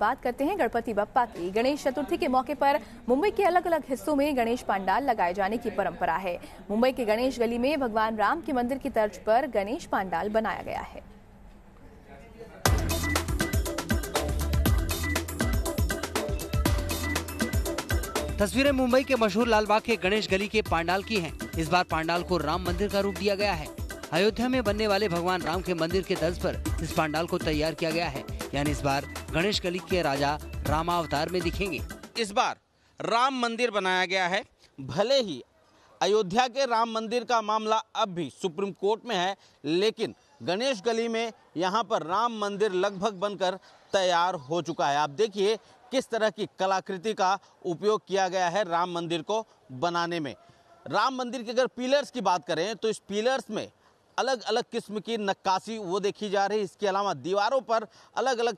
बात करते हैं गणपति बप्पा की। गणेश चतुर्थी के मौके पर मुंबई के अलग अलग हिस्सों में गणेश पंडाल लगाए जाने की परंपरा है। मुंबई के गणेश गली में भगवान राम के मंदिर की तर्ज पर गणेश पंडाल बनाया गया है। तस्वीरें मुंबई के मशहूर लालबाग के गणेश गली के पांडाल की हैं। इस बार पांडाल को राम मंदिर का रूप दिया गया है। अयोध्या में बनने वाले भगवान राम के मंदिर के तर्ज पर इस पांडाल को तैयार किया गया है। यानी इस बार गणेश गली के राजा रामावतार में दिखेंगे। इस बार राम मंदिर बनाया गया है। भले ही अयोध्या के राम मंदिर का मामला अब भी सुप्रीम कोर्ट में है, लेकिन गणेश गली में यहाँ पर राम मंदिर लगभग बनकर तैयार हो चुका है। आप देखिए किस तरह की कलाकृति का उपयोग किया गया है राम मंदिर को बनाने में। राम मंदिर के अगर पिलर्स की बात करें तो इस पिलर्स में अलग अलग किस्म की नक्काशी वो देखी जा रही है। इसके अलावा दीवारों पर अलग अलग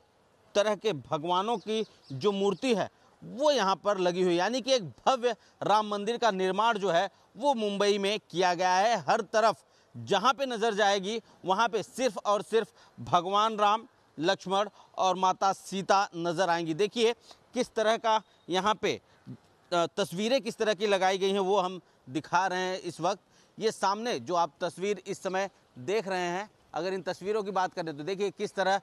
तरह के भगवानों की जो मूर्ति है, वो यहाँ पर लगी हुई यानी कि एक भव्य राम मंदिर का निर्माण जो है, वो मुंबई में किया गया है। हर तरफ़ जहाँ पे नज़र जाएगी, वहाँ पे सिर्फ़ और सिर्फ़ भगवान राम, लक्ष्मण और माता सीता नज़र आएँगी। देखिए, किस तरह का यहाँ पे तस्वीरें किस तरह की लगाई गई हैं, वो हम दिखा रहे हैं इस वक्त। ये सामने जो आप तस्वीर इस समय देख रहे हैं, अगर इन तस्वीरों की बात करें तो देखिए किस तरह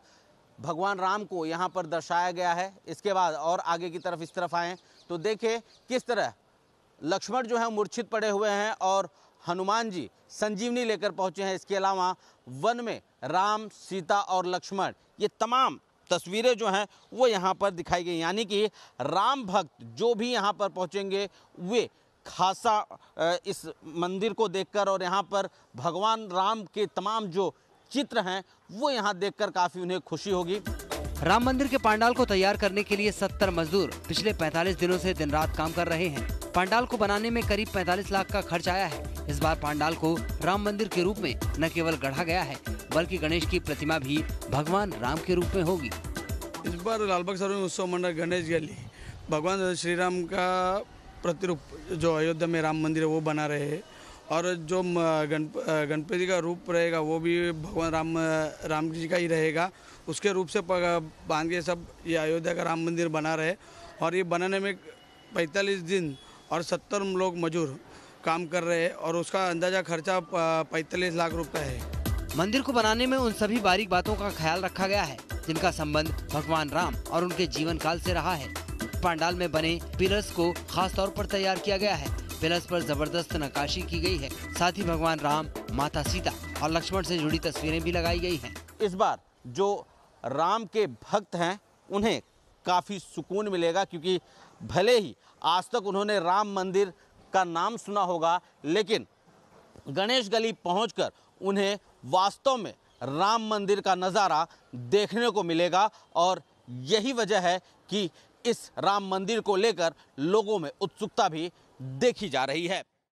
भगवान राम को यहाँ पर दर्शाया गया है। इसके बाद और आगे की तरफ़ इस तरफ़ आएँ तो देखिए किस तरह लक्ष्मण जो है मूर्छित पड़े हुए हैं और हनुमान जी संजीवनी लेकर पहुँचे हैं। इसके अलावा वन में राम, सीता और लक्ष्मण, ये तमाम तस्वीरें जो हैं वो यहाँ पर दिखाई गई। यानी कि राम भक्त जो भी यहाँ पर पहुँचेंगे, वे खासा इस मंदिर को देखकर और यहाँ पर भगवान राम के तमाम जो चित्र हैं वो यहाँ देखकर काफ़ी उन्हें खुशी होगी। राम मंदिर के पांडाल को तैयार करने के लिए 70 मजदूर पिछले 45 दिनों से दिन रात काम कर रहे हैं। पांडाल को बनाने में करीब 45 लाख का खर्च आया है। इस बार पांडाल को राम मंदिर के रूप में न केवल गढ़ा गया है बल्कि गणेश की प्रतिमा भी भगवान राम के रूप में होगी। इस बार लालबाग सरोवर उत्सव मंडल गणेश गली। भगवान श्री राम का प्रतिरूप जो अयोध्या में राम मंदिर है, वो बना रहे हैं। और जो गणपति का रूप रहेगा, वो भी भगवान राम राम जी का ही रहेगा। उसके रूप से बाँध के सब ये अयोध्या का राम मंदिर बना रहे। और ये बनाने में पैंतालीस दिन और सत्तर लोग मजूर काम कर रहे हैं और उसका अंदाज़ा खर्चा पैंतालीस लाख रुपए है। मंदिर को बनाने में उन सभी बारीक बातों का ख्याल रखा गया है, जिनका संबंध भगवान राम और उनके जीवन काल से रहा है। पंडाल में बने पिलर्स को खास तौर पर तैयार किया गया है पिलर्स पर ज़बरदस्त नकाशी की गई है साथ ही भगवान राम, माता सीता और लक्ष्मण से जुड़ी तस्वीरें भी लगाई गई हैं। इस बार जो राम के भक्त हैं, उन्हें काफ़ी सुकून मिलेगा क्योंकि भले ही आज तक उन्होंने राम मंदिर का नाम सुना होगा, लेकिन गणेश गली पहुंचकर उन्हें वास्तव में राम मंदिर का नज़ारा देखने को मिलेगा और यही वजह है कि इस राम मंदिर को लेकर लोगों में उत्सुकता भी देखी जा रही है।